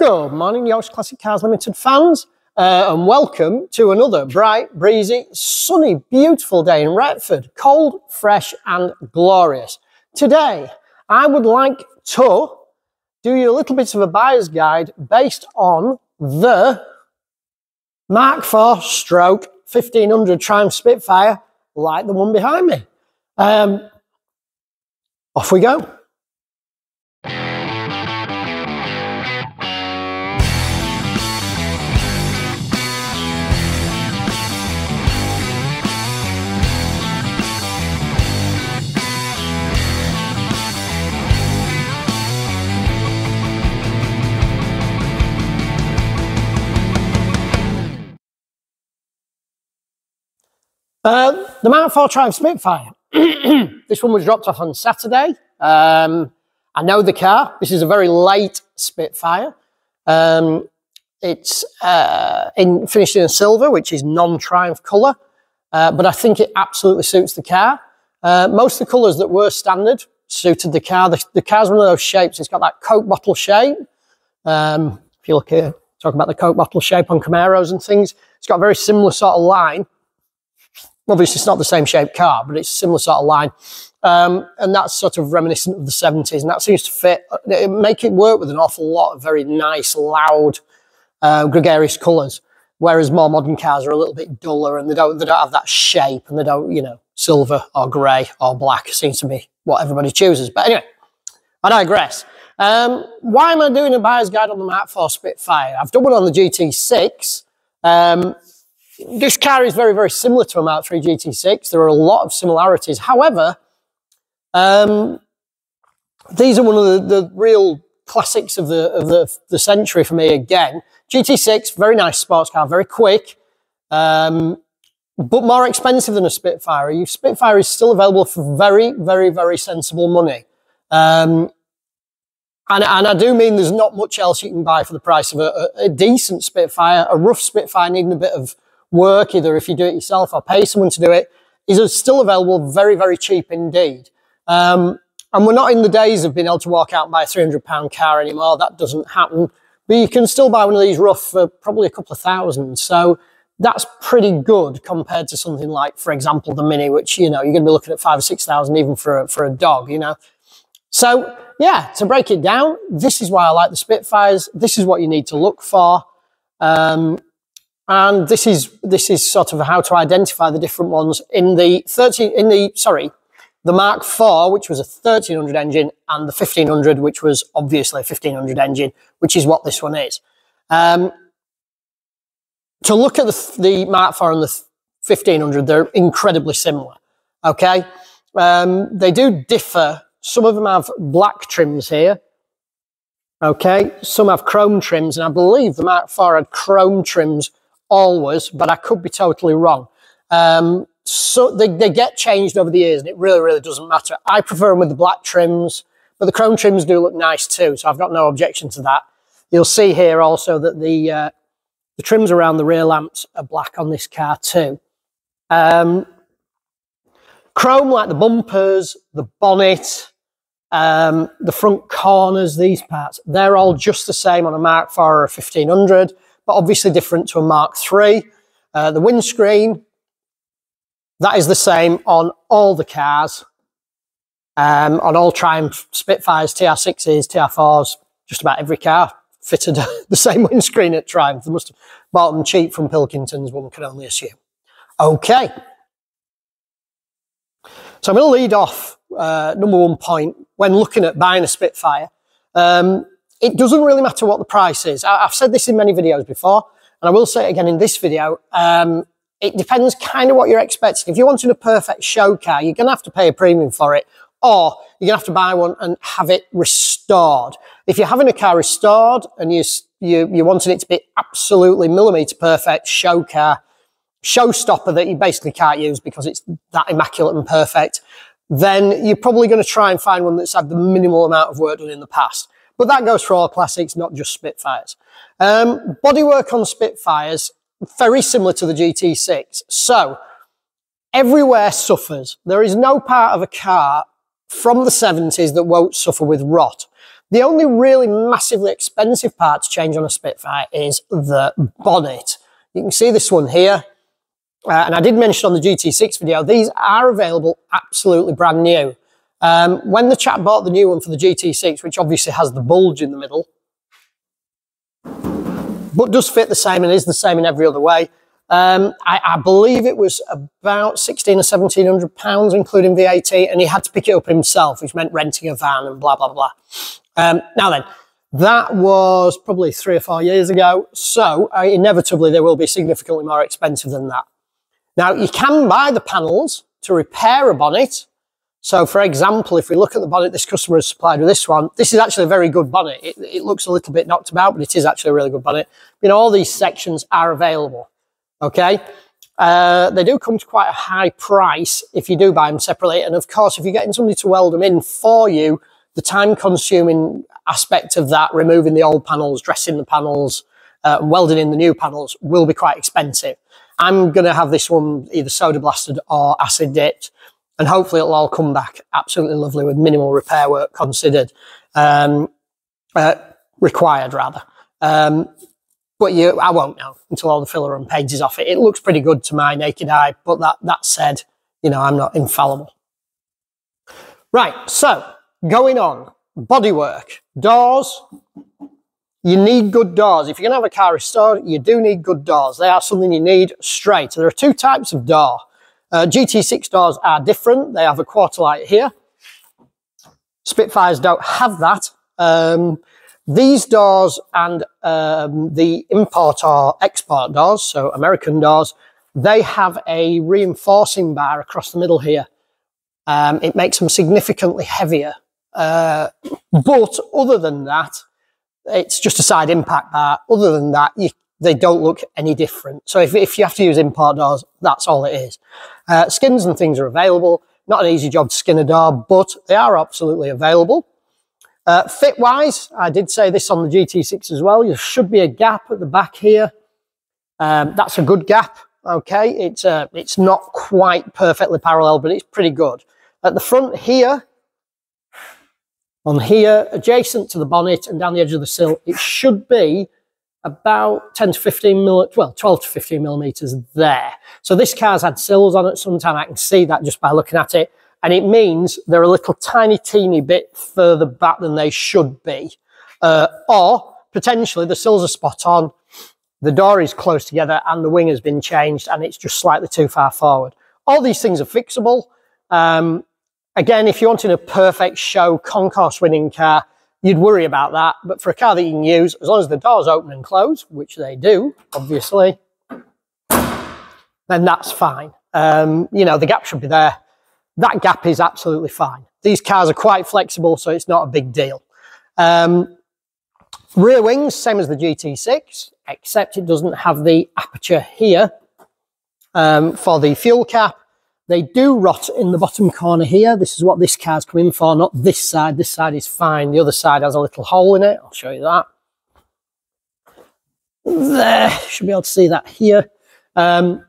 Good morning, Yorkshire Classic Cars Limited fans, uh, and welcome to another bright, breezy, sunny, beautiful day in Retford. Cold, fresh, and glorious. Today, I would like to do you a little bit of a buyer's guide based on the Mark IV stroke 1500 Triumph Spitfire, like the one behind me. Um, off we go. Uh, the Mark IV Triumph Spitfire. this one was dropped off on Saturday. Um, I know the car. This is a very late Spitfire. Um, it's uh, in, finished in silver, which is non-Triumph colour, uh, but I think it absolutely suits the car. Uh, most of the colours that were standard suited the car. The, the car's one of those shapes. It's got that Coke bottle shape. Um, if you look here, talk about the Coke bottle shape on Camaros and things, it's got a very similar sort of line Obviously, it's not the same shaped car, but it's a similar sort of line. Um, and that's sort of reminiscent of the 70s. And that seems to fit, it, make it work with an awful lot of very nice, loud, uh, gregarious colours. Whereas more modern cars are a little bit duller and they don't, they don't have that shape and they don't, you know, silver or grey or black seems to be what everybody chooses. But anyway, I digress. Um, why am I doing a buyer's guide on the Mark IV Spitfire? I've done one on the GT6. Um, this car is very, very similar to a Mark III GT6. There are a lot of similarities. However, um, these are one of the, the real classics of the of the, the century for me again. GT6, very nice sports car, very quick, um, but more expensive than a Spitfire. Your Spitfire is still available for very, very, very sensible money. Um, and, and, I do mean there's not much else you can buy for the price of a, a, a decent Spitfire, a rough Spitfire needing a bit of work, either if you do it yourself or pay someone to do it, is still available very, very cheap indeed. Um, and we're not in the days of being able to walk out and buy a £300 car anymore. That doesn't happen. But you can still buy one of these rough for probably a couple of thousand. So that's pretty good compared to something like, for example, the Mini, which, you know, you're going to be looking at five or 6,000 even for a, for a dog, you know. So, yeah, to break it down, this is why I like the Spitfires. This is what you need to look for. Um, and this is, this is sort of how to identify the different ones in the 13, in the, sorry, the Mark IV, which was a 1300 engine, and the 1500, which was obviously a 1500 engine, which is what this one is. Um, to look at the, the Mark IV and the 1500, they're incredibly similar. Okay. Um, they do differ. Some of them have black trims here. Okay. Some have chrome trims, and I believe the Mark IV had chrome trims always, but I could be totally wrong. Um, so they, they get changed over the years and it really, really doesn't matter. I prefer them with the black trims, but the chrome trims do look nice too, so I've got no objection to that. You'll see here also that the, uh, the trims around the rear lamps are black on this car too. Um, chrome like the bumpers, the bonnet, um, the front corners, these parts, they're all just the same on a Mark IV or a 1500 but obviously different to a Mark III. Uh, the windscreen, that is the same on all the cars, um, on all Triumph Spitfires, TR6s, TR4s, just about every car fitted the same windscreen at Triumph. They must have bought them cheap from Pilkingtons, one can only assume. Okay. So I'm going to lead off uh, number one point when looking at buying a Spitfire. Um, it doesn't really matter what the price is. I, have said this in many videos before, and I will say it again in this video. Um, it depends kind of what you're expecting. If you're wanting a perfect show car, you're going to have to pay a premium for it, or you're going to have to buy one and have it restored. If you're having a car restored and you, you, you're wanting it to be absolutely millimeter perfect show car, showstopper that you basically can't use because it's that immaculate and perfect, then you're probably going to try and find one that's had the minimal amount of work done in the past. But that goes for all classics, not just Spitfires. Um, bodywork on Spitfires, very similar to the GT6. So, everywhere suffers. There is no part of a car from the 70s that won't suffer with rot. The only really massively expensive part to change on a Spitfire is the bonnet. You can see this one here. Uh, and I did mention on the GT6 video, these are available absolutely brand new. Um, when the chap bought the new one for the GT6, which obviously has the bulge in the middle, but does fit the same and is the same in every other way, um, I, I, believe it was about 16 or 1700 pounds, including VAT, and he had to pick it up himself, which meant renting a van and blah, blah, blah. Um, now then, that was probably three or four years ago, so uh, inevitably they will be significantly more expensive than that. Now, you can buy the panels to repair a bonnet. So, for example, if we look at the bonnet this customer has supplied with this one, this is actually a very good bonnet. It, it looks a little bit knocked about, but it is actually a really good bonnet. You know, all these sections are available. Okay. Uh, they do come to quite a high price if you do buy them separately. And of course, if you're getting somebody to weld them in for you, the time consuming aspect of that, removing the old panels, dressing the panels, uh, welding in the new panels will be quite expensive. I'm going to have this one either soda blasted or acid dipped and hopefully it'll all come back absolutely lovely with minimal repair work considered, um, uh, required rather. Um, but you, I won't know until all the filler and paint is off it. It looks pretty good to my naked eye, but that, that said, you know, I'm not infallible. Right, so going on, bodywork, doors. You need good doors. If you're going to have a car restored, you do need good doors. They are something you need straight. There are two types of door. Uh, GT6 doors are different. They have a quarter light here. Spitfires don't have that. Um, these doors and um, the import or export doors, so American doors, they have a reinforcing bar across the middle here. Um, it makes them significantly heavier. Uh, but other than that, it's just a side impact bar. Other than that, you, they don't look any different. So if, if you have to use import doors, that's all it is. Uh, skins and things are available. Not an easy job to skin a door, but they are absolutely available. Uh, fit wise, I did say this on the GT6 as well. There should be a gap at the back here. Um, that's a good gap. Okay, it's uh, it's not quite perfectly parallel, but it's pretty good. At the front here, on here, adjacent to the bonnet and down the edge of the sill, it should be about 10 to 15 mil, well, 12 to 15 millimeters there. So this car's had sills on it sometime. I can see that just by looking at it and it means they're a little tiny, teeny bit further back than they should be. Uh, or potentially the sills are spot on, the door is close together and the wing has been changed and it's just slightly too far forward. All these things are fixable. Um, again, if you're wanting a perfect show concours winning car, you'd worry about that. But for a car that you can use, as long as the doors open and close, which they do, obviously, then that's fine. Um, you know, the gap should be there that gap is absolutely fine. These cars are quite flexible, so it's not a big deal. Um, rear wings, same as the GT6, except it doesn't have the aperture here um, for the fuel cap. They do rot in the bottom corner here. This is what this car's come in for, not this side. This side is fine. The other side has a little hole in it. I'll show you that. There, should be able to see that here. Um,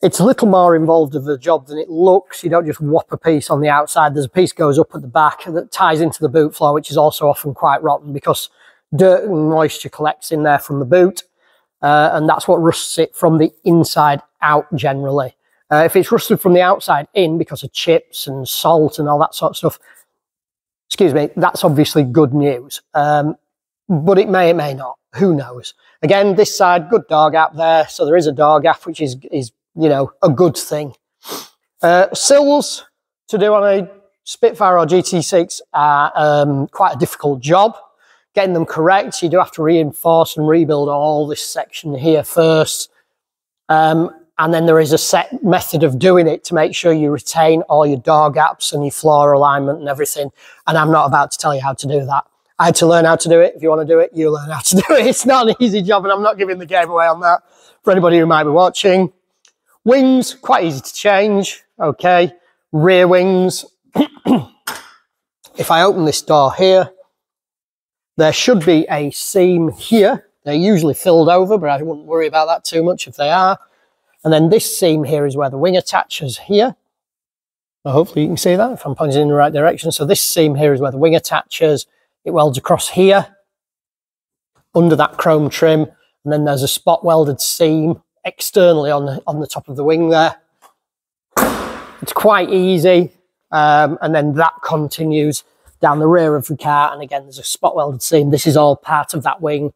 it's a little more involved of a job than it looks. You don't just whop a piece on the outside. There's a piece goes up at the back that ties into the boot floor, which is also often quite rotten because dirt and moisture collects in there from the boot. Uh, and that's what rusts it from the inside out generally. Uh, if it's rusted from the outside in because of chips and salt and all that sort of stuff, excuse me, that's obviously good news. Um, but it may, it may not. Who knows? Again, this side, good dog gap there. So there is a dog gap, which is, is you know, a good thing. Uh, sills to do on a Spitfire or GT6 are um, quite a difficult job. Getting them correct, you do have to reinforce and rebuild all this section here first. Um, and then there is a set method of doing it to make sure you retain all your door gaps and your floor alignment and everything. And I'm not about to tell you how to do that. I had to learn how to do it. If you want to do it, you learn how to do it. It's not an easy job and I'm not giving the game away on that for anybody who might be watching. Wings, quite easy to change. Okay, rear wings. if I open this door here, there should be a seam here. They're usually filled over, but I wouldn't worry about that too much if they are. And then this seam here is where the wing attaches here. Well, hopefully you can see that if I'm pointing in the right direction. So this seam here is where the wing attaches. It welds across here, under that chrome trim, and then there's a spot welded seam externally on the, on the top of the wing there. It's quite easy, um, and then that continues down the rear of the car, and again, there's a spot welded seam. This is all part of that wing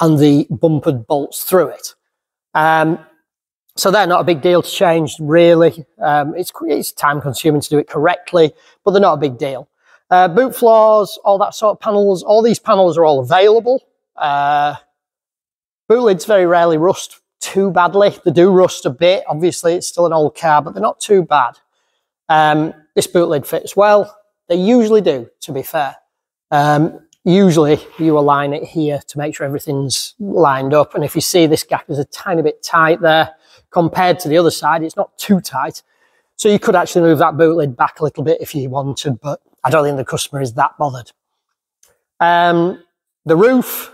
and the bumpered bolts through it. Um, so they're not a big deal to change, really. Um, it's, it's time consuming to do it correctly, but they're not a big deal. Uh, boot floors, all that sort of panels, all these panels are all available. Uh, boot lids very rarely rust too badly. They do rust a bit. Obviously, it's still an old car, but they're not too bad. Um, this boot lid fits well. They usually do, to be fair. Um, usually you align it here to make sure everything's lined up. And if you see this gap is a tiny bit tight there compared to the other side, it's not too tight. So you could actually move that boot lid back a little bit if you wanted, but I don't think the customer is that bothered. Um, the roof,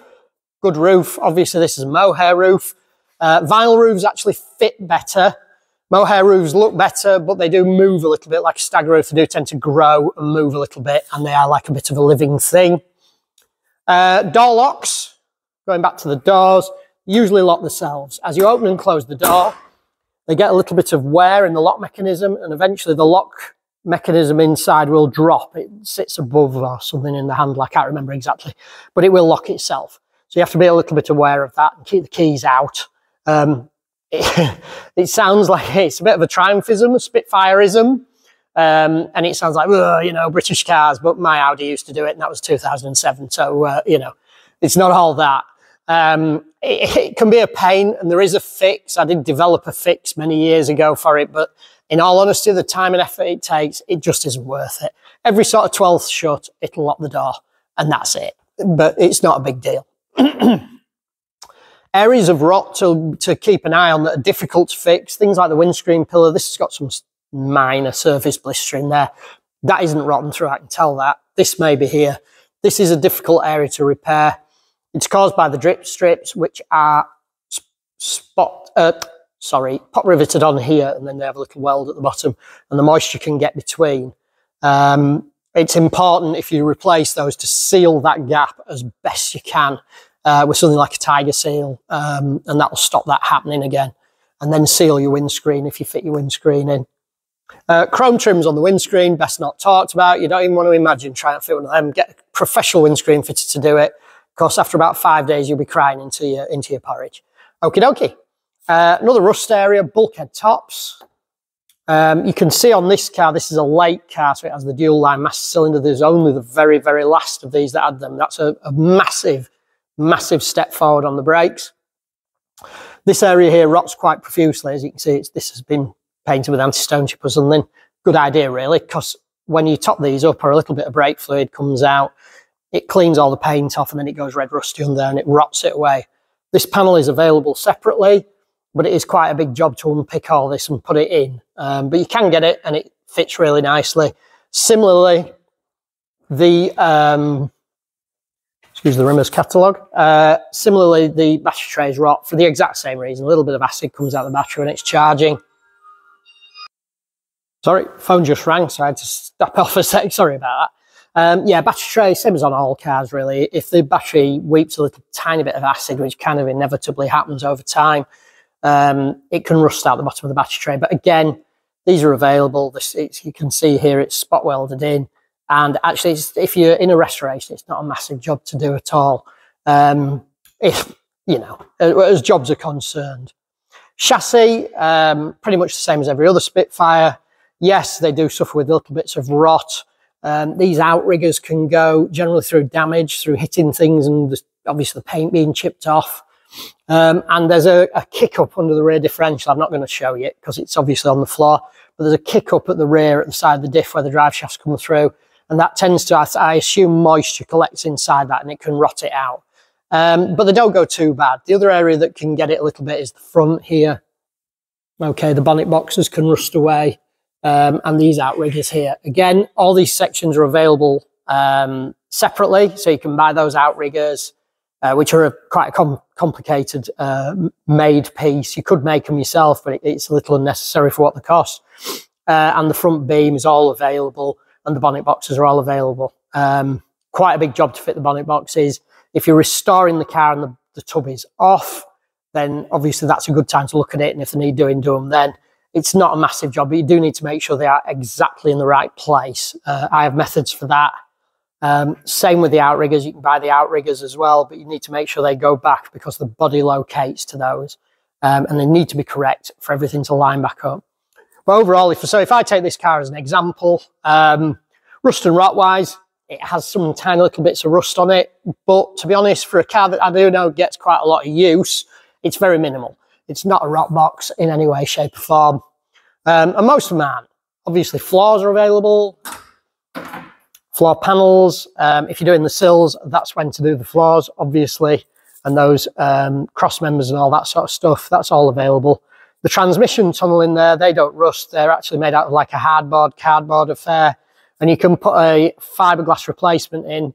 good roof. Obviously this is a mohair roof. Uh, vinyl roofs actually fit better. Mohair roofs look better, but they do move a little bit like a stag roof. They do tend to grow and move a little bit, and they are like a bit of a living thing. Uh, door locks, going back to the doors, usually lock themselves. As you open and close the door, they get a little bit of wear in the lock mechanism and eventually the lock mechanism inside will drop. It sits above or something in the handle, I can't remember exactly, but it will lock itself. So you have to be a little bit aware of that and keep the keys out. Um, it, it, sounds like it's a bit of a triumphism, a Spitfireism, um, and it sounds like, you know, British cars, but my Audi used to do it, and that was 2007. So, uh, you know, it's not all that. Um, it, it, can be a pain, and there is a fix. I did develop a fix many years ago for it, but in all honesty, the time and effort it takes, it just isn't worth it. Every sort of 12th shut, it'll lock the door, and that's it. But it's not a big deal. Areas of rot to, to keep an eye on that are difficult to fix, things like the windscreen pillar. This has got some minor surface blistering there. That isn't rotten through, I can tell that. This may be here. This is a difficult area to repair. It's caused by the drip strips, which are spot, uh, sorry, pot riveted on here, and then they have a little weld at the bottom, and the moisture can get between. Um, it's important if you replace those to seal that gap as best you can uh, with something like a tiger seal, um, and that will stop that happening again. And then seal your windscreen if you fit your windscreen in. Uh, chrome trims on the windscreen, best not talked about. You don't even want to imagine trying to fit one of them. Get a professional windscreen fitter to do it. Course, after about five days, you'll be crying into your, into your porridge. Okie dokie. Uh, another rust area, bulkhead tops. Um, you can see on this car, this is a late car, so it has the dual line master cylinder. There's only the very, very last of these that had them. That's a, a massive, massive step forward on the brakes. This area here rots quite profusely. As you can see, this has been painted with anti-stone chip or something. Good idea, really, because when you top these up or a little bit of brake fluid comes out, it cleans all the paint off and then it goes red rusty under and it rots it away. This panel is available separately, but it is quite a big job to unpick all this and put it in. Um, but you can get it and it fits really nicely. Similarly, the, um, excuse the Rimmers catalogue, uh, similarly, the battery trays rot for the exact same reason. A little bit of acid comes out of the battery when it's charging. Sorry, phone just rang, so I had to stop off a sec. Sorry about that. Um, yeah, battery tray, same as on all cars, really. If the battery weeps a little tiny bit of acid, which kind of inevitably happens over time, um, it can rust out the bottom of the battery tray. But again, these are available. This, you can see here, it's spot welded in. And actually, if you're in a restoration, it's not a massive job to do at all. Um, if, you know, as jobs are concerned. Chassis, um, pretty much the same as every other Spitfire. Yes, they do suffer with little bits of rot. Um, these outriggers can go generally through damage, through hitting things and obviously the paint being chipped off. Um, and there's a, a, kick up under the rear differential. I'm not going to show you because it's obviously on the floor, but there's a kick up at the rear at the side of the diff where the drive shafts come through. And that tends to, I, assume, moisture collects inside that and it can rot it out. Um, but they don't go too bad. The other area that can get it a little bit is the front here. Okay, the bonnet boxes can rust away um, and these outriggers here. Again, all these sections are available um, separately, so you can buy those outriggers, uh, which are a, quite a com complicated uh, made piece. You could make them yourself, but it, it's a little unnecessary for what they cost. Uh, and the front beam is all available, and the bonnet boxes are all available. Um, quite a big job to fit the bonnet boxes. If you're restoring the car and the, the tub is off, then obviously that's a good time to look at it. And if they need doing, do them then. It's not a massive job, but you do need to make sure they are exactly in the right place. Uh, I have methods for that. Um, same with the outriggers. You can buy the outriggers as well, but you need to make sure they go back because the body locates to those. Um, and they need to be correct for everything to line back up. But overall, if so, if I take this car as an example, um, rust and rot wise, it has some tiny little bits of rust on it. But to be honest, for a car that I do know gets quite a lot of use, it's very minimal. It's not a rot box in any way, shape or form. Um, and most of them aren't. Obviously, floors are available floor panels. Um, if you're doing the sills, that's when to do the floors, obviously, and those um, cross members and all that sort of stuff. That's all available. The transmission tunnel in there, they don't rust. They're actually made out of like a hardboard, cardboard affair, and you can put a fiberglass replacement in.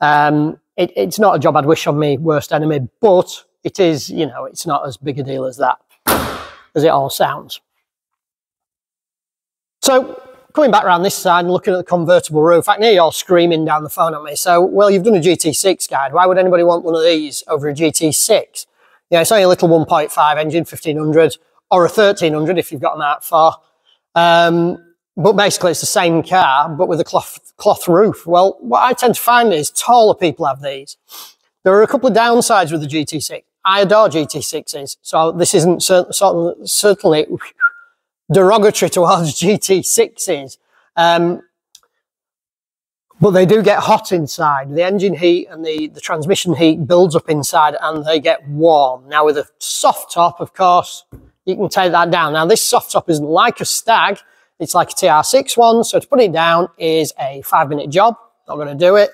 Um, it, it's not a job I'd wish on me worst enemy, but it is, you know, it's not as big a deal as that, as it all sounds. So coming back around this side and looking at the convertible roof, I can hear you all screaming down the phone at me. So, well, you've done a GT6 guide. Why would anybody want one of these over a GT6? Yeah, it's only a little 1.5 engine, 1500, or a 1300 if you've got an that far. Um, but basically, it's the same car, but with a cloth, cloth roof. Well, what I tend to find is taller people have these. There are a couple of downsides with the GT6. I adore GT6s, so this isn't certainly derogatory towards GT6s. Um, but they do get hot inside. The engine heat and the, the transmission heat builds up inside and they get warm. Now with a soft top, of course, you can take that down. Now this soft top isn't like a Stag, it's like a TR6 one. So to put it down is a five minute job. Not gonna do it.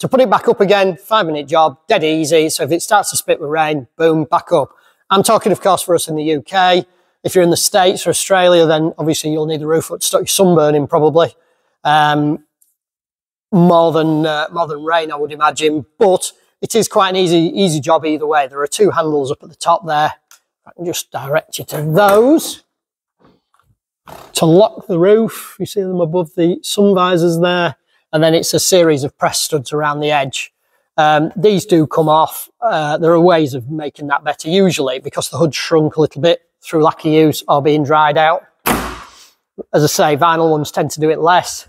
To put it back up again, five minute job, dead easy. So if it starts to spit with rain, boom, back up. I'm talking, of course, for us in the UK. If you're in the States or Australia, then obviously you'll need the roof to stop sunburning probably. Um, more than uh, more than rain, I would imagine. But it is quite an easy easy job either way. There are two handles up at the top there. I can just direct you to those. To lock the roof, you see them above the sun visors there. And then it's a series of press studs around the edge. Um, these do come off. Uh, there are ways of making that better usually because the hood shrunk a little bit through lack of use or being dried out. As I say, vinyl ones tend to do it less.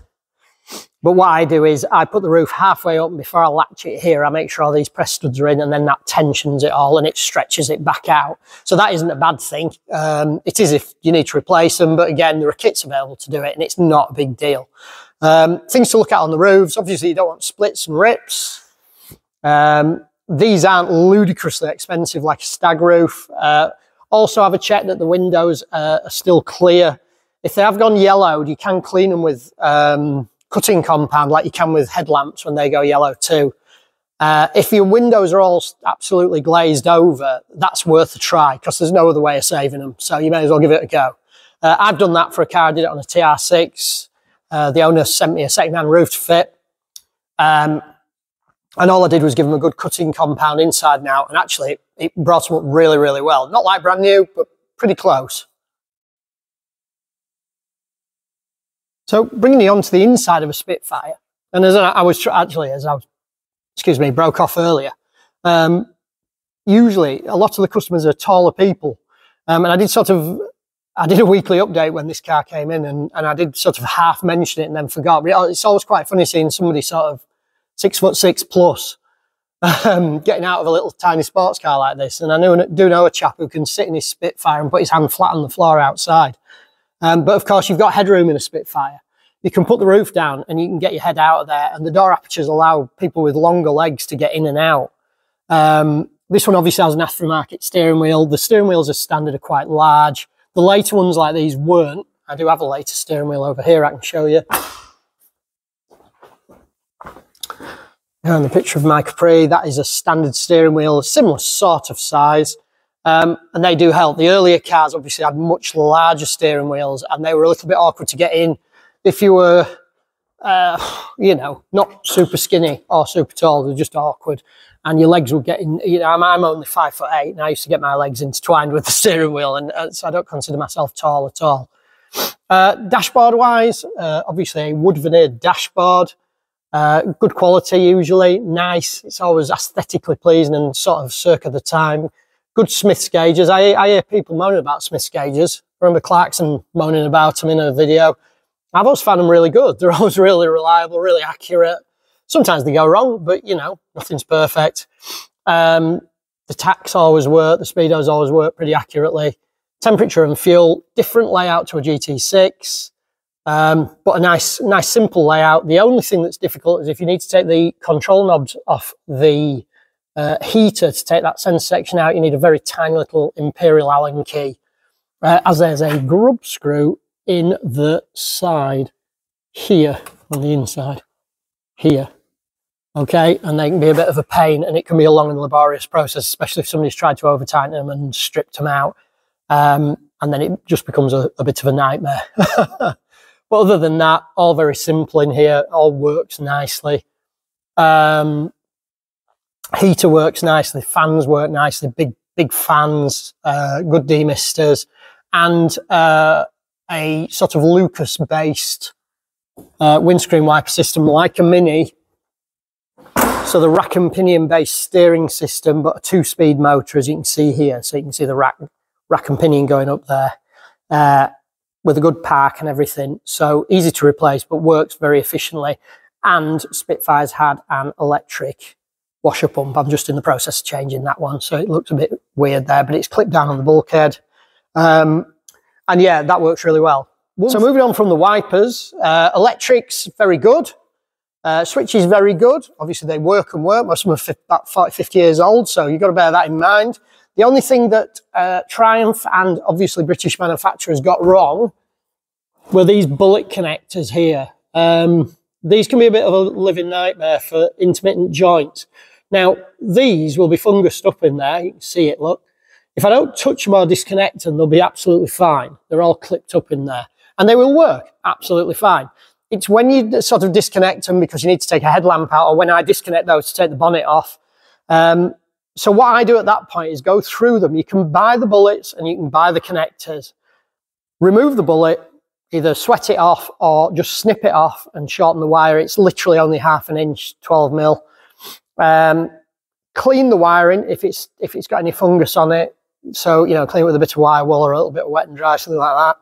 But what I do is I put the roof halfway up before I latch it here. I make sure all these press studs are in and then that tensions it all and it stretches it back out. So that isn't a bad thing. Um, it is if you need to replace them, but again, there are kits available to do it and it's not a big deal. Um, things to look at on the roofs. Obviously, you don't want splits and rips. Um, these aren't ludicrously expensive like a stag roof. Uh, also have a check that the windows uh, are still clear. If they have gone yellowed, you can clean them with um, cutting compound like you can with headlamps when they go yellow too. Uh, if your windows are all absolutely glazed over, that's worth a try because there's no other way of saving them. So you may as well give it a go. Uh, I've done that for a car. I did it on a TR6. Uh, the owner sent me a second-hand roof to fit. Um, and all I did was give them a good cutting compound inside now. And actually, it brought them up really, really well. Not like brand new, but pretty close. So bringing you on to the inside of a Spitfire. And as I was actually, as I was, excuse me, broke off earlier, um, usually a lot of the customers are taller people. Um, and I did sort of, I did a weekly update when this car came in and, and I did sort of half mention it and then forgot. It's always quite funny seeing somebody sort of six foot six plus, um, getting out of a little tiny sports car like this. And I know, do know a chap who can sit in his Spitfire and put his hand flat on the floor outside. Um, but of course, you've got headroom in a Spitfire. You can put the roof down and you can get your head out of there. And the door apertures allow people with longer legs to get in and out. Um, this one obviously has an aftermarket steering wheel. The steering wheels are standard are quite large. The later ones like these weren't. I do have a later steering wheel over here I can show you. And the picture of my Capri, that is a standard steering wheel, similar sort of size. Um, and they do help. The earlier cars obviously had much larger steering wheels and they were a little bit awkward to get in. If you were, uh, you know, not super skinny or super tall, they're just awkward. And your legs would get in, you know, I'm, I'm only five foot eight and I used to get my legs intertwined with the steering wheel. And uh, so I don't consider myself tall at all. Uh, dashboard wise, uh, obviously a wood veneered dashboard. Uh, good quality usually, nice. It's always aesthetically pleasing and sort of circa the time. Good Smiths gauges. I, I hear people moaning about Smiths gauges. Remember Clarkson moaning about them in a video. I've always found them really good. They're always really reliable, really accurate. Sometimes they go wrong, but you know, nothing's perfect. Um, the tachs always work. The speedos always work pretty accurately. Temperature and fuel, different layout to a GT6. Um, but a nice, nice simple layout. The only thing that's difficult is if you need to take the control knobs off the uh, heater to take that sensor section out, you need a very tiny little Imperial Allen key, uh, as there's a grub screw in the side here on the inside, here. Okay, and they can be a bit of a pain and it can be a long and laborious process, especially if somebody's tried to over tighten them and stripped them out. Um, and then it just becomes a, a bit of a nightmare. But other than that, all very simple in here, all works nicely. Um, heater works nicely, fans work nicely, big, big fans, uh, good demisters, and uh, a sort of Lucas based uh, windscreen wiper system like a Mini. So the rack and pinion based steering system, but a two speed motor, as you can see here. So you can see the rack, rack and pinion going up there. Uh, with a good park and everything. So easy to replace, but works very efficiently. And Spitfire's had an electric washer pump. I'm just in the process of changing that one. So it looks a bit weird there, but it's clipped down on the bulkhead. Um, and yeah, that works really well. So moving on from the wipers, uh, electrics, very good. Uh, switches, very good. Obviously, they work and work. Most of them are about 50 years old, so you've got to bear that in mind. The only thing that uh, Triumph and obviously British manufacturers got wrong were these bullet connectors here. Um, these can be a bit of a living nightmare for intermittent joints. Now, these will be fungused up in there. You can see it, look. If I don't touch them or disconnect them, they'll be absolutely fine. They're all clipped up in there. And they will work absolutely fine. It's when you sort of disconnect them because you need to take a headlamp out or when I disconnect those to take the bonnet off, um, so what I do at that point is go through them. You can buy the bullets and you can buy the connectors. Remove the bullet, either sweat it off or just snip it off and shorten the wire. It's literally only half an inch, 12 mil. Um, clean the wiring if it's if it's got any fungus on it. So, you know, clean it with a bit of wire wool or a little bit of wet and dry, something like that.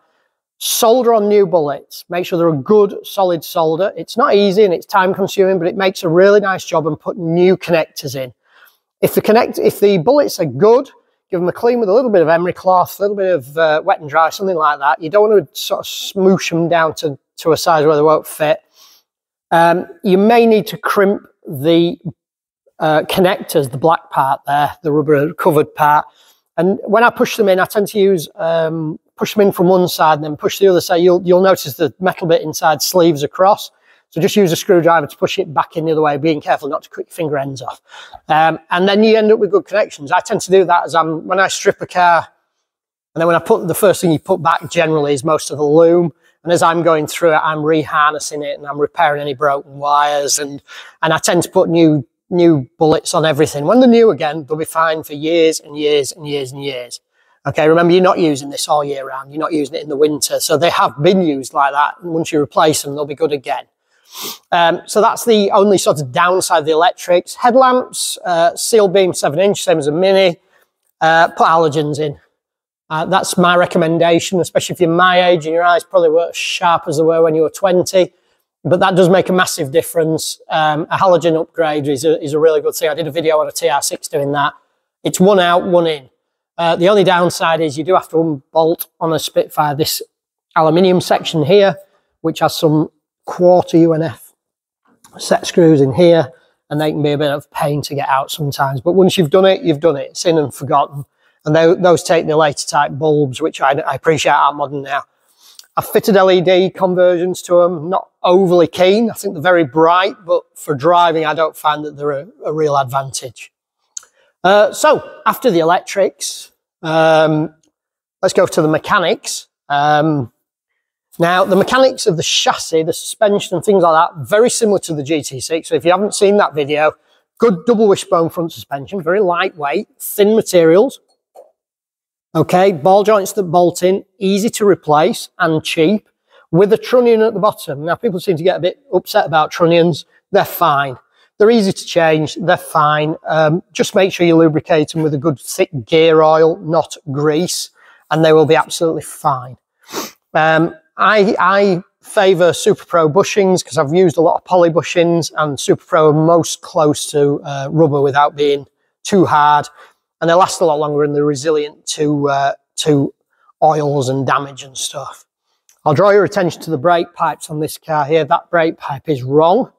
Solder on new bullets. Make sure they're a good, solid solder. It's not easy and it's time consuming, but it makes a really nice job and put new connectors in. If the connect, if the bullets are good, give them a clean with a little bit of emery cloth, a little bit of uh, wet and dry, something like that. You don't want to sort of smoosh them down to, to a size where they won't fit. Um, you may need to crimp the uh, connectors, the black part there, the rubber covered part. And when I push them in, I tend to use um, push them in from one side and then push the other side. You'll, you'll notice the metal bit inside sleeves across. So just use a screwdriver to push it back in the other way, being careful not to cut your finger ends off. Um, and then you end up with good connections. I tend to do that as I'm, when I strip a car, and then when I put, the first thing you put back generally is most of the loom. And as I'm going through it, I'm reharnessing it and I'm repairing any broken wires. And, and I tend to put new, new bullets on everything. When they're new again, they'll be fine for years and years and years and years. Okay, remember you're not using this all year round. You're not using it in the winter. So they have been used like that. And once you replace them, they'll be good again. Um, so that's the only sort of downside of the electrics. Headlamps, uh, seal beam 7 inch, same as a Mini. Uh, put halogens in. Uh, that's my recommendation, especially if you're my age and your eyes probably weren't as sharp as they were when you were 20. But that does make a massive difference. Um, a halogen upgrade is a, is a really good thing. I did a video on a TR6 doing that. It's one out, one in. Uh, the only downside is you do have to unbolt on a Spitfire this aluminium section here, which has some quarter UNF set screws in here and they can be a bit of pain to get out sometimes. But once you've done it, you've done it. It's in and forgotten. And they, those take the later type bulbs, which I, I appreciate are modern now. I've fitted LED conversions to them, not overly keen. I think they're very bright, but for driving, I don't find that they're a, a real advantage. Uh, so after the electrics, um, let's go to the mechanics. Um, now, the mechanics of the chassis, the suspension and things like that, very similar to the GT6. So if you haven't seen that video, good double wishbone front suspension, very lightweight, thin materials. Okay, ball joints that bolt in, easy to replace and cheap with a trunnion at the bottom. Now, people seem to get a bit upset about trunnions. they're fine. They're easy to change. They're fine. Um, just make sure you lubricate them with a good thick gear oil, not grease, and they will be absolutely fine. Um, I, I favour Super Pro bushings because I've used a lot of poly bushings and Super Pro are most close to uh, rubber without being too hard and they last a lot longer and they're resilient to, uh, to oils and damage and stuff. I'll draw your attention to the brake pipes on this car here. That brake pipe is wrong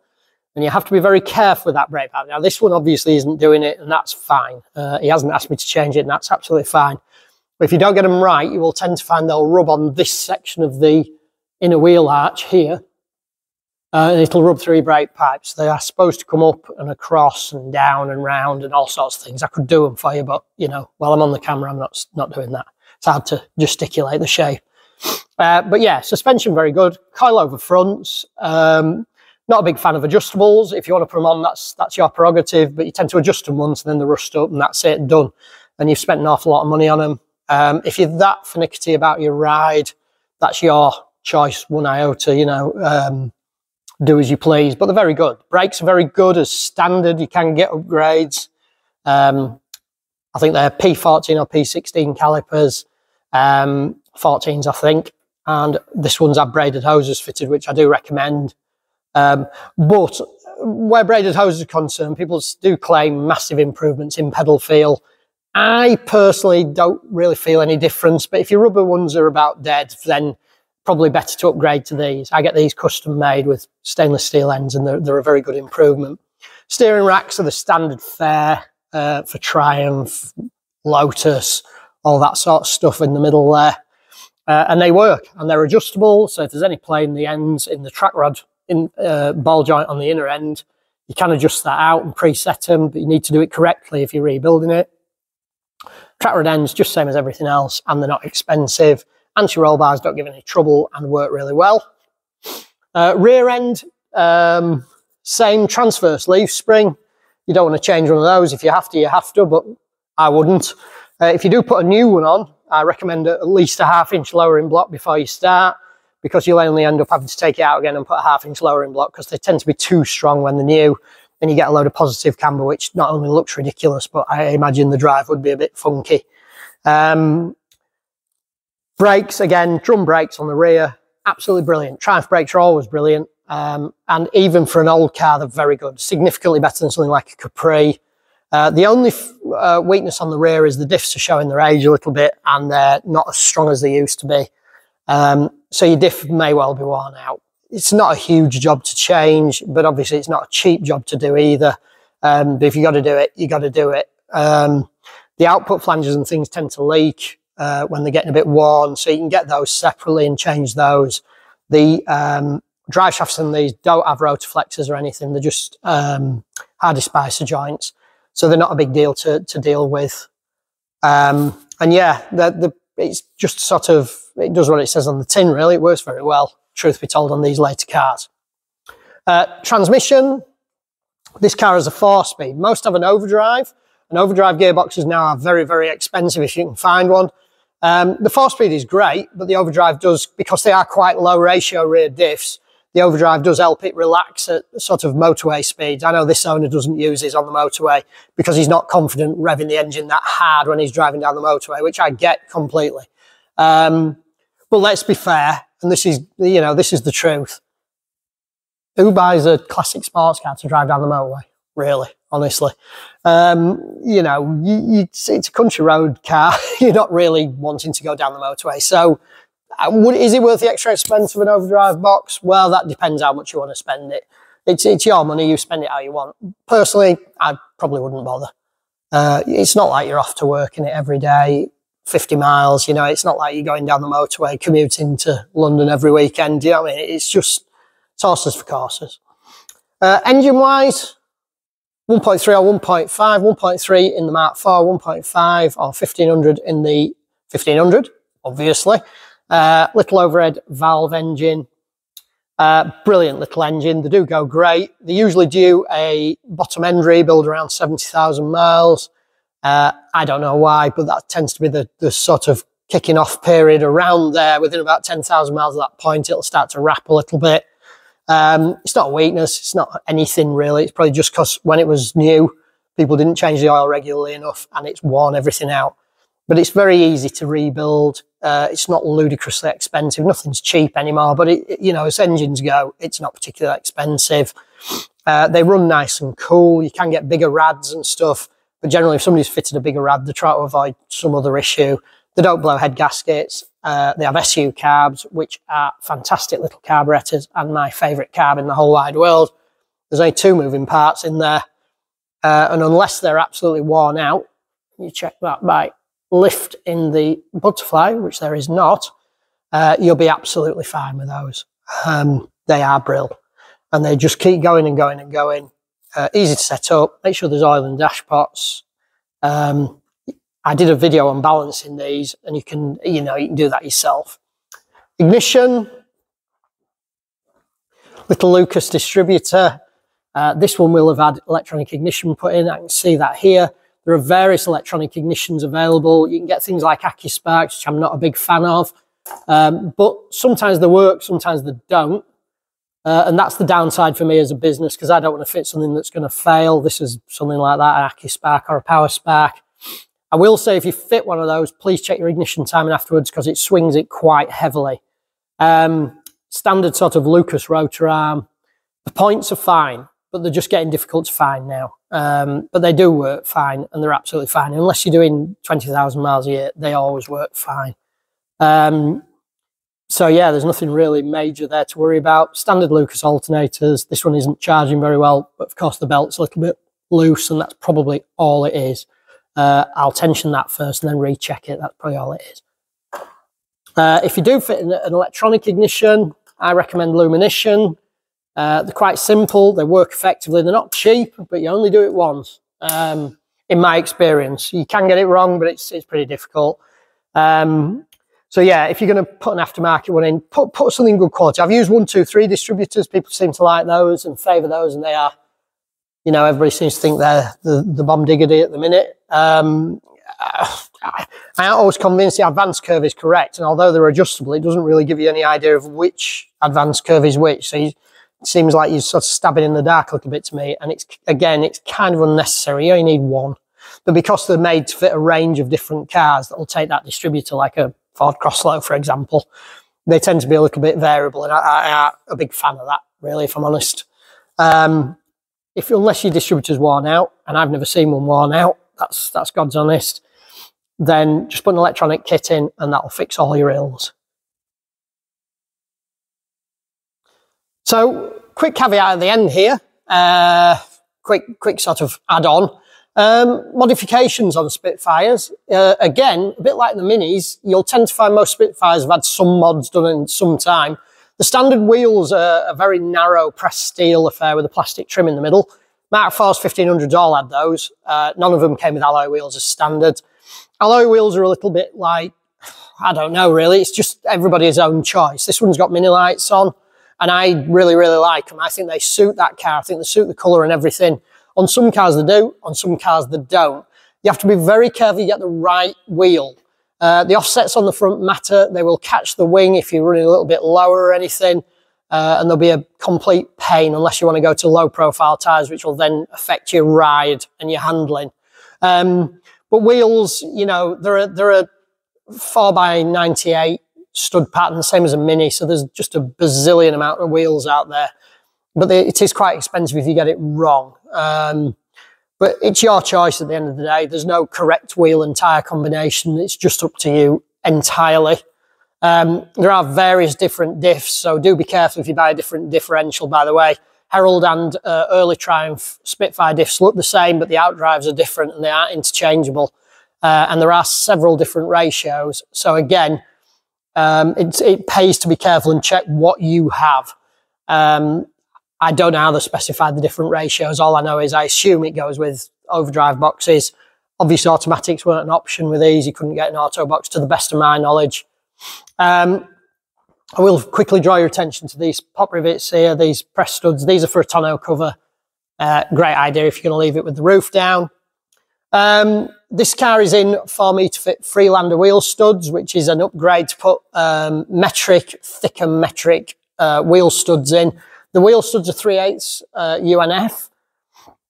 and you have to be very careful with that brake pad. Now this one obviously isn't doing it and that's fine. Uh, he hasn't asked me to change it and that's absolutely fine. But if you don't get them right, you will tend to find they'll rub on this section of the inner wheel arch here. Uh, and it'll rub through brake pipes. They are supposed to come up and across and down and round and all sorts of things. I could do them for you, but you know, while I'm on the camera, I'm not not doing that. It's hard to gesticulate the shape. Uh, but yeah, suspension very good. Coil over fronts. Um, not a big fan of adjustables. If you want to put them on, that's that's your prerogative. But you tend to adjust them once, and then they rust up, and that's it, done. And you've spent an awful lot of money on them. Um, if you're that finicky about your ride, that's your choice, one iota. You know, um, do as you please. But they're very good. Brakes are very good as standard. You can get upgrades. Um, I think they're P14 or P16 calipers. Um, 14s, I think. And this one's had braided hoses fitted, which I do recommend. Um, but where braided hoses are concerned, people do claim massive improvements in pedal feel. I personally don't really feel any difference, but if your rubber ones are about dead, then probably better to upgrade to these. I get these custom made with stainless steel ends and they're, they're a very good improvement. Steering racks are the standard fare uh, for Triumph, Lotus, all that sort of stuff in the middle there. Uh, and they work and they're adjustable. So if there's any play in the ends in the track rod in uh, ball joint on the inner end, you can adjust that out and preset them, but you need to do it correctly if you're rebuilding it. Track rod ends, just same as everything else, and they're not expensive. Anti-roll bars don't give any trouble and work really well. Uh, rear end, um, same transverse leaf spring. You don't want to change one of those. If you have to, you have to, but I wouldn't. Uh, if you do put a new one on, I recommend at least a half inch lowering block before you start because you'll only end up having to take it out again and put a half inch lowering block because they tend to be too strong when they're new and you get a load of positive camber which not only looks ridiculous but I imagine the drive would be a bit funky. Um, brakes again, drum brakes on the rear, absolutely brilliant. Triumph brakes are always brilliant um, and even for an old car they're very good, significantly better than something like a Capri. Uh, the only uh, weakness on the rear is the diffs are showing their age a little bit and they're not as strong as they used to be. Um, so your diff may well be worn out. It's not a huge job to change, but obviously it's not a cheap job to do either. Um, but if you've got to do it, you've got to do it. Um, the output flanges and things tend to leak uh, when they're getting a bit worn, so you can get those separately and change those. The um, drive shafts in these don't have Rotoflexes or anything; they're just um, Hardy Spicer joints, so they're not a big deal to to deal with. Um, and yeah, the it's just sort of, it does what it says on the tin, really. It works very well, truth be told, on these later cars. Uh, transmission, this car has a four-speed. Most have an overdrive. An overdrive gearboxes now are very, very expensive if you can find one. Um, the four-speed is great, but the overdrive does, because they are quite low ratio rear diffs, the overdrive does help it relax at sort of motorway speeds. I know this owner doesn't use his on the motorway because he's not confident revving the engine that hard when he's driving down the motorway, which I get completely. Um, but let's be fair, and this is, you know, this is the truth. Who buys a classic sports car to drive down the motorway? Really, honestly. Um, you know, you, you, it's a country road car. You're not really wanting to go down the motorway. So would, is it worth the extra expense of an overdrive box? Well, that depends how much you want to spend it. It's, it's your money, you spend it how you want. Personally, I probably wouldn't bother. Uh, it's not like you're off to work in it every day, 50 miles, you know, it's not like you're going down the motorway, commuting to London every weekend, you know I mean? It's just, it's for courses. Uh, engine-wise, 1.3 or 1.5, 1.3 in the Mark IV, 1.5 or 1500 in the 1500, obviously. Uh, little overhead valve engine. Uh, brilliant little engine. They do go great. They usually do a bottom end rebuild around 70,000 miles. Uh, I don't know why, but that tends to be the, the sort of kicking off period around there. Within about 10,000 miles at that point, it'll start to wrap a little bit. Um, it's not a weakness. It's not anything really. It's probably just because when it was new, people didn't change the oil regularly enough and it's worn everything out. But it's very easy to rebuild. Uh, it's not ludicrously expensive. Nothing's cheap anymore, but it, you know, as engines go, it's not particularly expensive. Uh, they run nice and cool. You can get bigger rads and stuff, but generally if somebody's fitted a bigger rad, they try to avoid some other issue. They don't blow head gaskets. Uh, they have SU carbs, which are fantastic little carburetors and my favourite carb in the whole wide world. There's only two moving parts in there. Uh, and unless they're absolutely worn out, you check that by lift in the butterfly, which there is not, uh, you'll be absolutely fine with those. Um, they are brill. And they just keep going and going and going. Uh, easy to set up. Make sure there's oil in dash pots. Um, I did a video on balancing these and you can, you know, you can do that yourself. Ignition, little Lucas distributor. Uh, this one will have had electronic ignition put in. I can see that here. There are various electronic ignitions available. You can get things like AccuSparks, which I'm not a big fan of. Um, but sometimes they work, sometimes they don't. Uh, and that's the downside for me as a business because I don't want to fit something that's going to fail. This is something like that, an AccuSpark or a Power Spark. I will say if you fit one of those, please check your ignition timing afterwards because it swings it quite heavily. Um, standard sort of Lucas rotor arm. The points are fine, but they're just getting difficult to find now. Um, but they do work fine and they're absolutely fine. Unless you're doing 20,000 miles a year, they always work fine. Um, so yeah, there's nothing really major there to worry about. Standard Lucas alternators. This one isn't charging very well, but of course the belt's a little bit loose and that's probably all it is. Uh, I'll tension that first and then recheck it. That's probably all it is. Uh, if you do fit an electronic ignition, I recommend Lumenition. Uh, they're quite simple. They work effectively. They're not cheap, but you only do it once. Um, in my experience, you can get it wrong, but it's it's pretty difficult. Um, so yeah, if you're going to put an aftermarket one in, put put something good quality. I've used one, two, three distributors. People seem to like those and favour those, and they are you know, everybody seems to think they're the, the bomb diggity at the minute. Um, I, am always convinced the advance curve is correct. And although they're adjustable, it doesn't really give you any idea of which advance curve is which. So you, seems like you're sort of stabbing in the dark a little bit to me. And it's, again, it's kind of unnecessary. You only need one. But because they're made to fit a range of different cars that will take that distributor, like a Ford Crossflow, for example, they tend to be a little bit variable. And I, I'm a big fan of that, really, if I'm honest. Um, if unless your distributor's worn out, and I've never seen one worn out, that's that's God's honest, then just put an electronic kit in and that'll fix all your ills. So, quick caveat at the end here, uh, quick quick sort of add-on. Um, modifications on Spitfires. Uh, again, a bit like the Minis, you'll tend to find most Spitfires have had some mods done in some time. The standard wheels are a very narrow pressed steel affair with a plastic trim in the middle. Mark IV's 1500s all had those. Uh, none of them came with alloy wheels as standard. Alloy wheels are a little bit like, I don't know really, it's just everybody's own choice. This one's got Minilites on and I really, really like them. I think they suit that car. I think they suit the colour and everything. On some cars they do, on some cars they don't. You have to be very careful you get the right wheel. Uh, the offsets on the front matter. They will catch the wing if you're running a little bit lower or anything. Uh, and there'll be a complete pain unless you want to go to low profile tyres, which will then affect your ride and your handling. Um, but wheels, you know, they're a, they're a 4 by 98 stud pattern, same as a Mini. So there's just a bazillion amount of wheels out there. But they, it is quite expensive if you get it wrong. Um, but it's your choice at the end of the day. There's no correct wheel and tyre combination. It's just up to you entirely. Um, there are various different diffs, so do be careful if you buy a different differential, by the way. Herald and uh, early Triumph Spitfire diffs look the same, but the outdrives are different and they are interchangeable. Uh, and there are several different ratios. So again, um, it, it pays to be careful and check what you have. Um, I don't know how they specified the different ratios. All I know is I assume it goes with overdrive boxes. Obviously, automatics weren't an option with these. You couldn't get an auto box to the best of my knowledge. Um, I will quickly draw your attention to these pop rivets here, these press studs. These are for a tonneau cover. Uh, great idea if you're going to leave it with the roof down. Um, this car is in for me to fit Freelander wheel studs, which is an upgrade to put um, metric, thicker metric uh, wheel studs in. The wheel studs are 3 eighths uh, UNF,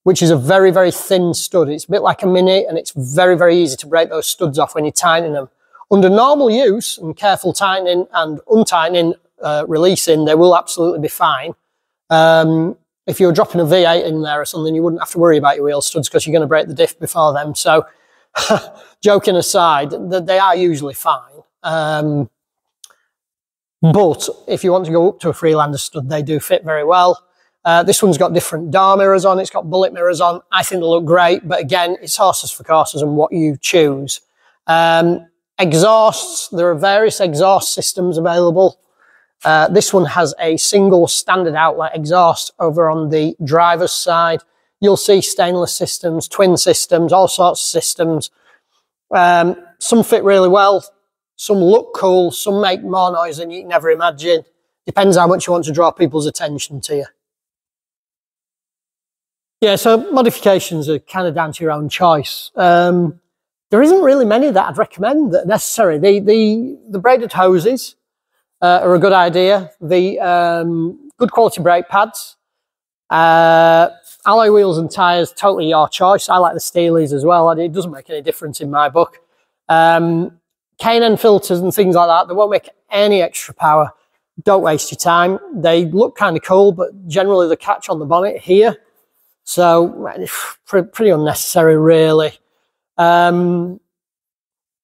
which is a very, very thin stud. It's a bit like a mini and it's very, very easy to break those studs off when you're tightening them. Under normal use and careful tightening and untightening, uh, releasing, they will absolutely be fine. Um, if you were dropping a V8 in there or something, you wouldn't have to worry about your wheel studs because you're going to break the diff before them. So, joking aside, they are usually fine. Um, but if you want to go up to a Freelander stud, they do fit very well. Uh, this one's got different door mirrors on, it's got bullet mirrors on. I think they look great, but again, it's horses for courses and what you choose. Um, exhausts, there are various exhaust systems available. Uh, this one has a single standard outlet exhaust over on the driver's side. You'll see stainless systems, twin systems, all sorts of systems. Um, some fit really well. Some look cool. Some make more noise than you can ever imagine. Depends how much you want to draw people's attention to you. Yeah, so modifications are kind of down to your own choice. Um, there isn't really many that I'd recommend that are necessary. The, the, the braided hoses, uh, are a good idea. The um, good quality brake pads, uh, alloy wheels and tyres, totally your choice. I like the Steelies as well. It doesn't make any difference in my book. Um, K&N filters and things like that, they won't make any extra power. Don't waste your time. They look kind of cool, but generally the catch on the bonnet here. So pretty unnecessary, really. Um,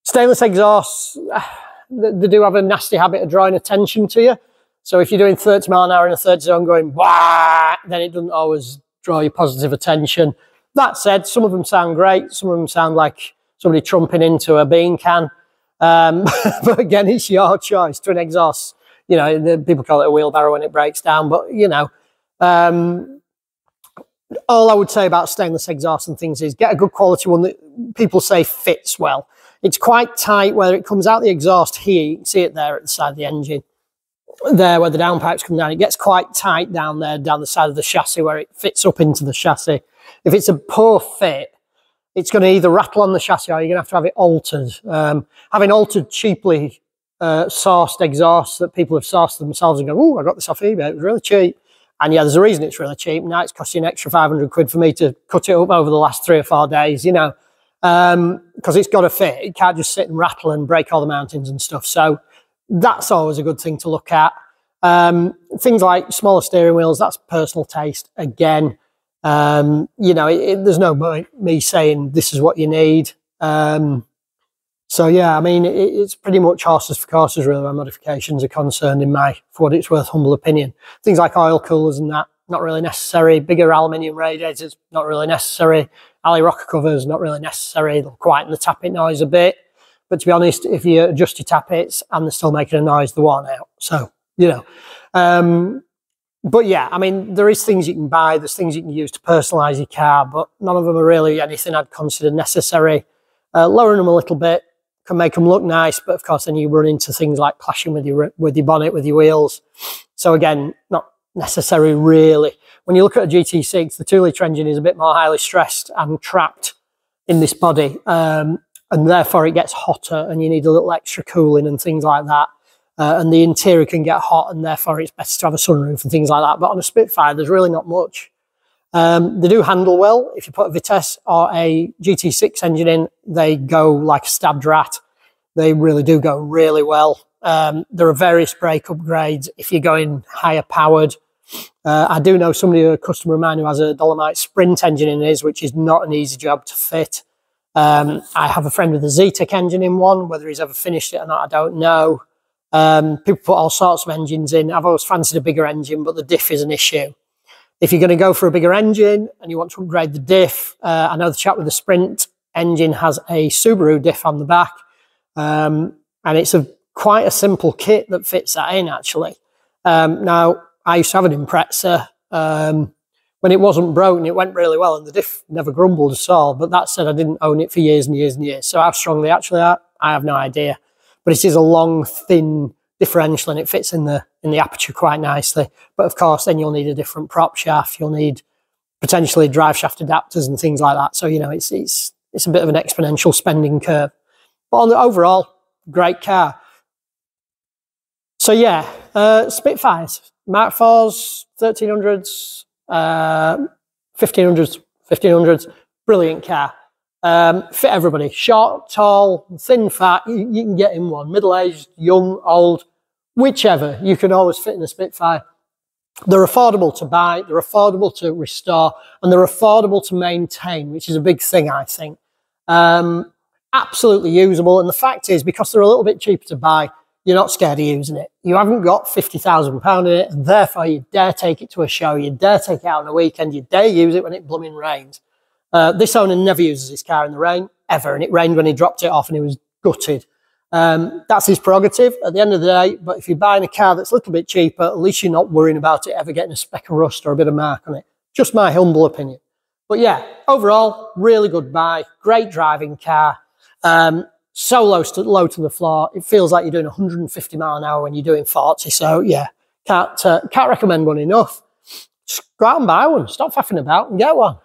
stainless exhausts, they do have a nasty habit of drawing attention to you. So if you're doing 30 mile an hour in a 30 zone going, Wah! then it doesn't always draw your positive attention. That said, some of them sound great. Some of them sound like somebody trumping into a bean can. Um, but again, it's your choice. Twin exhaust, you know, the, people call it a wheelbarrow when it breaks down. But, you know, um, all I would say about stainless exhaust and things is get a good quality one that people say fits well. It's quite tight where it comes out the exhaust here. You can see it there at the side of the engine. There where the downpipes come down, it gets quite tight down there, down the side of the chassis where it fits up into the chassis. If it's a poor fit, it's going to either rattle on the chassis or you're going to have to have it altered. Um, having altered cheaply uh, sourced exhausts that people have sourced themselves and go, oh, I got this off eBay, it was really cheap. And yeah, there's a reason it's really cheap. Now it's costing an extra 500 quid for me to cut it up over the last three or four days, you know because um, it's got to fit. It can't just sit and rattle and break all the mountains and stuff. So that's always a good thing to look at. Um, things like smaller steering wheels, that's personal taste. Again, um, you know, it, it, there's no me saying this is what you need. Um, so yeah, I mean, it, it's pretty much horses for courses really where modifications are concerned in my, for what it's worth, humble opinion. Things like oil coolers and that, not really necessary. Bigger aluminium radiators, not really necessary. Ali rocker covers, not really necessary. They'll quieten the tapping noise a bit. But to be honest, if you adjust your tappets and they're still making a noise, they're worn out. So, you know. Um, but yeah, I mean, there is things you can buy. There's things you can use to personalise your car, but none of them are really anything I'd consider necessary. Uh, lowering them a little bit can make them look nice, but of course then you run into things like clashing with your with your bonnet, with your wheels. So again, not necessary really. When you look at a GT6, the 2 litre engine is a bit more highly stressed and trapped in this body. Um, and therefore it gets hotter and you need a little extra cooling and things like that. Uh, and the interior can get hot and therefore it's better to have a sunroof and things like that. But on a Spitfire, there's really not much. Um, they do handle well. If you put a Vitesse or a GT6 engine in, they go like a stabbed rat. They really do go really well. Um, there are various brake upgrades if you're going higher powered. Uh, I do know somebody, a customer of mine, who has a Dolomite Sprint engine in his, which is not an easy job to fit. Um, I have a friend with a Zetec engine in one. Whether he's ever finished it or not, I don't know. Um, people put all sorts of engines in. I've always fancied a bigger engine, but the diff is an issue. If you're going to go for a bigger engine and you want to upgrade the diff, uh, I know the chap with the Sprint engine has a Subaru diff on the back. Um, and it's a quite a simple kit that fits that in, actually. Um, now, I used to have an Impreza. Um, when it wasn't broken, it went really well, and the diff never grumbled at all. But that said, I didn't own it for years and years and years. So how strong they actually are, I have no idea. But it is a long, thin differential, and it fits in the in the aperture quite nicely. But of course, then you'll need a different prop shaft. You'll need potentially drive shaft adapters and things like that. So you know, it's it's it's a bit of an exponential spending curve. But on the overall, great car. So yeah, uh, Spitfires. Mark IVs, 1300s, uh, 1500s, 1500s. Brilliant car. Um, fit everybody. Short, tall, thin, fat. You, you can get in one. Middle-aged, young, old, whichever. You can always fit in a Spitfire. They're affordable to buy, they're affordable to restore, and they're affordable to maintain, which is a big thing, I think. Um, absolutely usable. And the fact is, because they're a little bit cheaper to buy, you're not scared of using it. You haven't got £50,000 in it, and therefore you dare take it to a show, you dare take it out on a weekend, you dare use it when it blooming rains. Uh, this owner never uses his car in the rain, ever, and it rained when he dropped it off and he was gutted. Um, that's his prerogative at the end of the day. But if you're buying a car that's a little bit cheaper, at least you're not worrying about it ever getting a speck of rust or a bit of mark on it. Just my humble opinion. But yeah, overall, really good buy. Great driving car. Um, so low to, low to the floor. It feels like you're doing 150 mile an hour when you're doing 40. So yeah, can't, uh, can't recommend one enough. Just go out and buy one. Stop faffing about and get one.